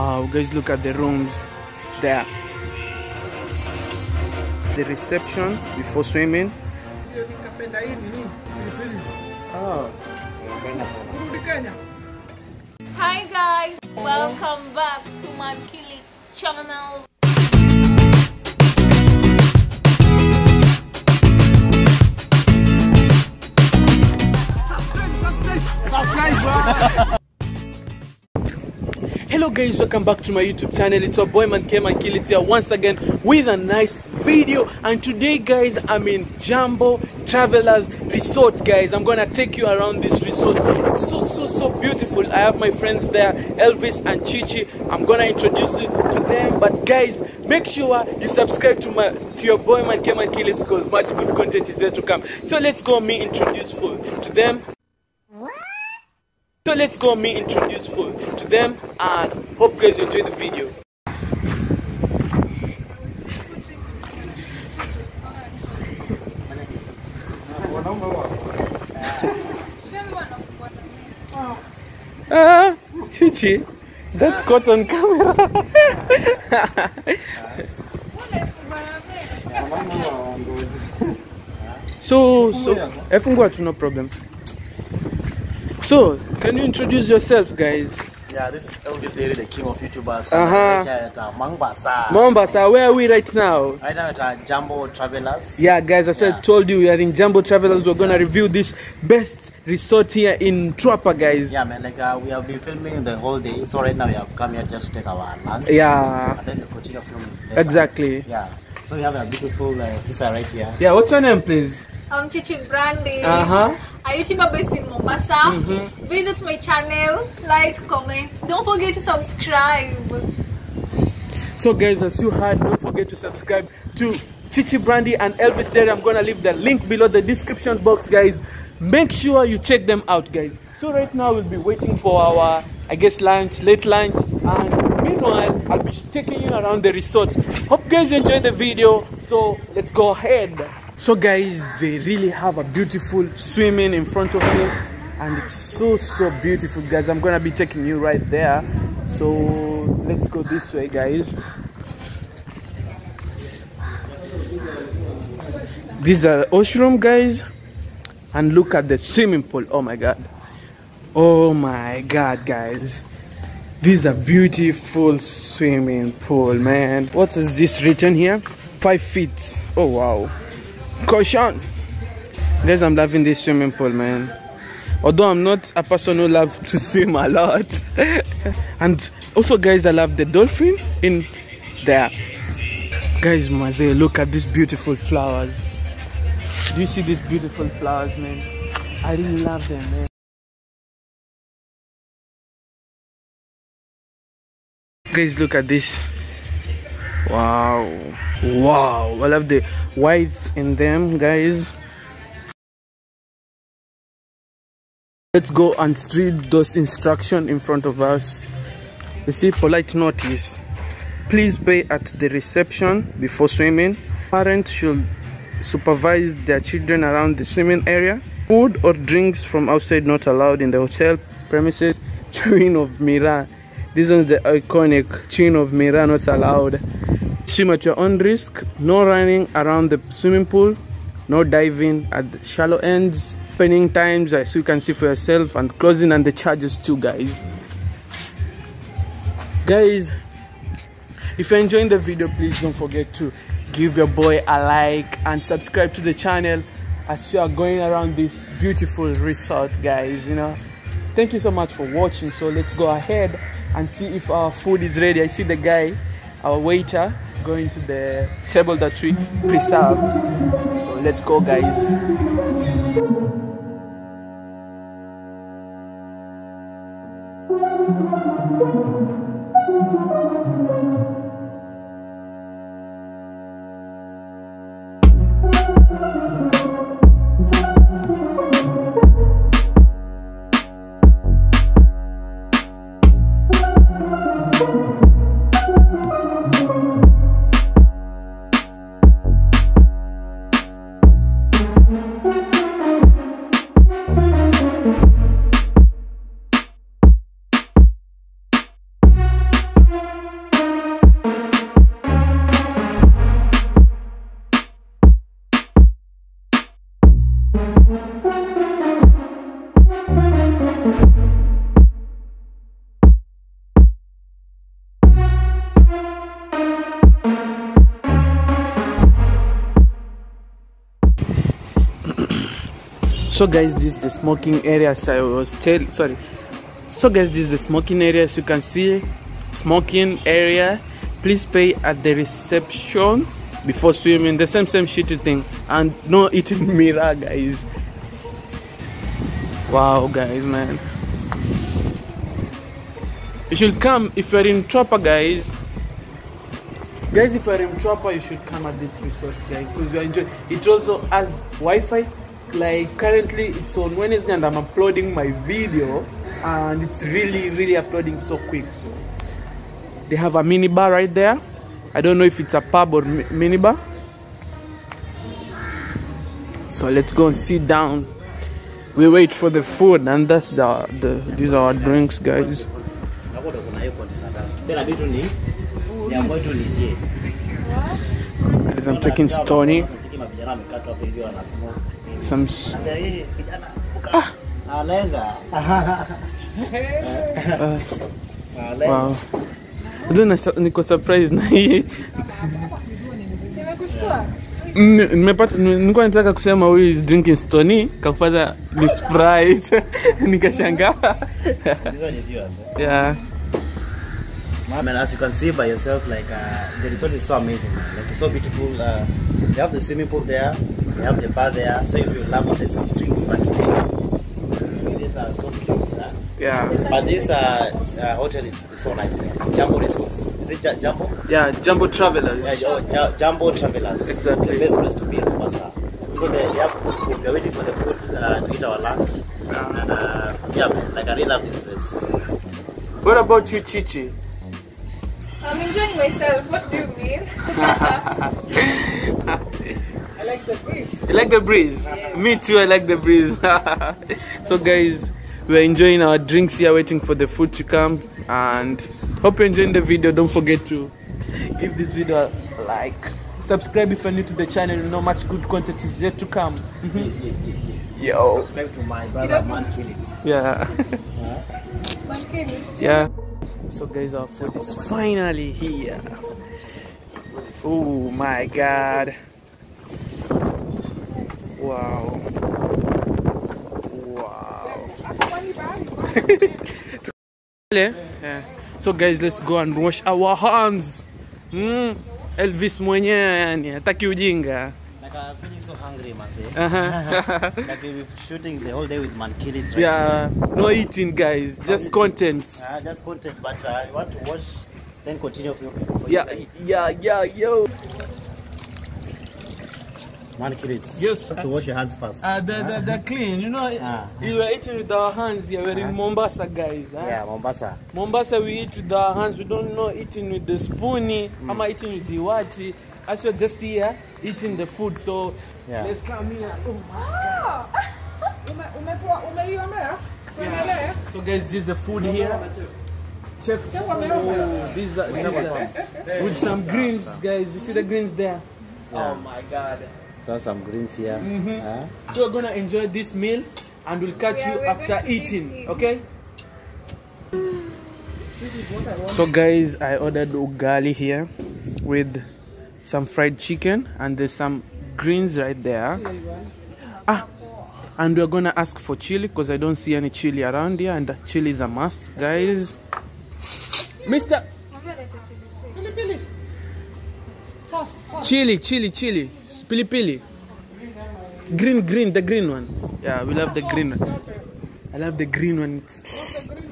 Wow, guys, look at the rooms there. The reception before swimming. Hi guys, welcome back to my Kili channel. Hello guys, welcome back to my YouTube channel. It's your boy Man K Man Kilits here once again with a nice video. And today guys, I'm in jumbo Travelers Resort guys. I'm gonna take you around this resort. It's so so so beautiful. I have my friends there, Elvis and Chichi. I'm gonna introduce you to them. But guys, make sure you subscribe to my to your boy Man K Man Kilits because much good content is there to come. So let's go me introduce for, to them. So let's go me introduce for, to them and hope you guys enjoy the video. Ah, Chichi, that caught on camera. so, so, efungua tu no problem. So, can you introduce yourself, guys? Yeah, this is Elvis Derry, the king of YouTubers. Uh-huh. Right at uh, Mangbasa. Mombasa, where are we right now? right now at uh, Jumbo Travelers. Yeah, guys, as I Yeah. told you, we are in Jumbo Travelers. We're gonna review this best resort here in Mtwapa, guys. Yeah, man, like uh, we have been filming the whole day. So right now we have come here just to take our lunch. Yeah, And then we continue filming. later. exactly. Yeah. So we have a beautiful uh, sister right here. Yeah, what's your name, please? I'm Chichi Brandy. Uh huh. A YouTuber based in Mombasa. Visit my channel, like, comment. Don't forget to subscribe. So, guys, as you heard, don't forget to subscribe to Chichi Brandy and Elvis Derry. I'm gonna leave the link below the description box, guys. Make sure you check them out, guys. So right now we'll be waiting for our, I guess, lunch, late lunch, and meanwhile I'll be taking you around the resort. Hope you guys enjoy the video. So let's go ahead. So guys, they really have a beautiful swimming in front of me, and it's so so beautiful, guys. I'm gonna be taking you right there. So let's go this way, guys. These are washroom, guys, and look at the swimming pool. Oh my god! Oh my god, guys! These are beautiful swimming pool, man. What is this written here? Five feet. Oh wow! Caution, guys. I'm loving this swimming pool, man. Although I'm not a person who love to swim a lot, and also, guys, I love the dolphin in there. Guys, Maze, look at these beautiful flowers. Do you see these beautiful flowers, man? I really love them, man. Guys, look at this. Wow. Wow. I love the white in them, guys. Let's go and read those instructions in front of us. You see, polite notice. Please pay at the reception before swimming. Parents should supervise their children around the swimming area. Food or drinks from outside not allowed in the hotel premises. Chewing of miraa. This is the iconic chewing of miraa not allowed. Swim at your own risk. No running around the swimming pool. No diving at the shallow ends. Opening times as you can see for yourself and closing and the charges too guys. Guys, if you're enjoying the video please don't forget to give your boy a like and subscribe to the channel as you are going around this beautiful resort guys you know thank you so much for watching so let's go ahead and see if our food is ready i see the guy our waiter going to the table that we preserved. So let's go guys. So guys this is the smoking area so i was tell sorry. So guys this is the smoking area as you can see smoking area. Please pay at the reception before swimming the same same shitty thing. And no eating mirror guys. Wow guys man. You should come if you're in Mtwapa guys. Guys if you're in Mtwapa you should come at this resort guys because you enjoy it also has Wi-Fi like currently it's on Wednesday and I'm uploading my video and it's really really uploading so quick. They have a mini bar right there. I don't know if it's a pub or mi- mini bar. So let's go and sit down. We wait for the food and that's the, the these are our drinks. Guys, I'm taking Stoney some ah. ah. niko surprise na hii. Nataka kusema huyu is drinking stoni kakupata ni sprite nikashangaa yeah. One is yours. yeah Man, as you can see by yourself, like uh, the resort is so amazing, man. Like it's so beautiful. Uh, they have the swimming pool there, they have the bar there. So if you love what there's some drinks there. These are soft drinks, huh? yeah But this uh, uh, hotel is, is so nice, man. Jumbo Resorts. Is it J- Jumbo? yeah jumbo travelers Yeah, oh, Jumbo Travelers. Exactly. The best place to be in Mombasa. So they, they have good food. We're waiting for the food uh, to eat our lunch. And uh, yeah, man, like I really love this place. what about you chichi I'm enjoying myself. What do you mean? I like the breeze. you like the breeze? Me too i like the breeze. So guys we're enjoying our drinks here waiting for the food to come. And hope you're enjoying the video. Don't forget to give this video a like. Subscribe if you're new to the channel. You know much good content is yet to come. Mm-hmm. Yeah, yeah, yo. Subscribe to my brother, Man Kilits. yeah. Mankini. yeah so guys our food is finally here. Oh my god. Wow. Wow. Yeah. so guys let's go and wash our hands. Mm. elvis mwenyewe yani hataki ujinga so hungry, man. Say. uh-huh. like be shooting the whole day with Man Kilits. Right yeah no eating guys just content now. Uh, just content, but uh, you want to watch, then continue for, for yeah you yeah yeah yo Man Kilits. Yes. To wash your hands first. Uh, the, the, the clean, you know, Ah. we were eating with our hands here. We're in Mombasa, guys. huh? yeah, Mombasa. Mombasa, we eat with our hands. We don't know eating with the spoony. I'm eating with the wati. As you're just here eating the food, so Yeah. let's come here. Oh my God. So guys, this is the food here. Chef, oh, these are, these are with some greens, guys. You see the greens there? Oh my God. So some greens here. Uh, So we're gonna enjoy this meal and we'll catch Yeah, you we're after going to eat eating, it. okay? So guys, I ordered ugali here with some fried chicken and there's some greens right there. Ah, and we're gonna ask for chili because I don't see any chili around here and chili is a must, guys. Pilipili. Chili, chili, chili. Pili pili. Green, green, the green one. Yeah, we love the green one. I love the green one.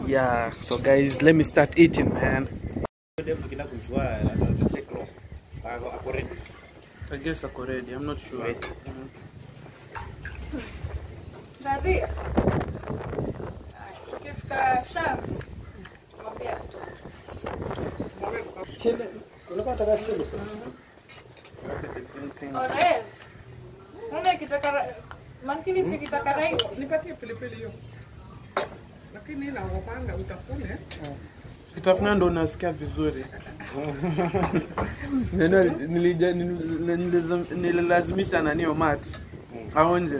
Yeah, so guys, let me start eating, man. I guess I'm ready. I'm not sure. Wait. Mm. Kitafuna ndo unasikia vizuri neno nililazimisha nani mati aonje.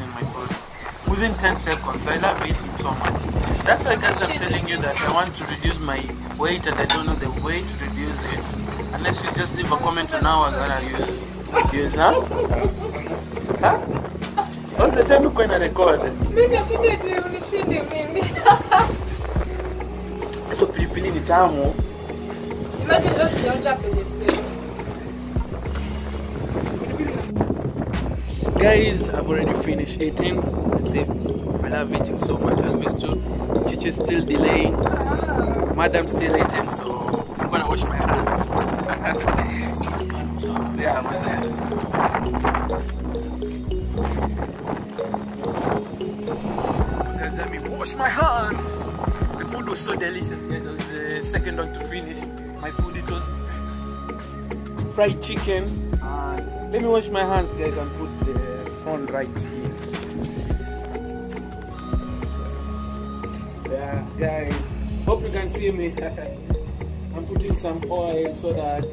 Wow. Itatororo. finish eating my within 10 seconds. I love eating so much. That's why guys I'm telling you that I want to reduce my weight and I don't know the way to reduce it. Unless you just leave a comment on how I'm gonna use use huh? Huh? All the time ina record. Mimi ashinde tu unishinde mimi. So pilipili ni tamu. Imagine leo Guys, I've already finished eating. That's it. I love eating so much. I miss too. Chichi's still delaying. Madam's still eating, so I'm gonna wash my hands. yeah, let me wash my hands. The food was so delicious. Guys, I was the second one to finish. My food, it was fried chicken. Let me wash my hands, guys, and put the phone right here. Yeah, guys. Hope you can see me. I'm putting some oil so that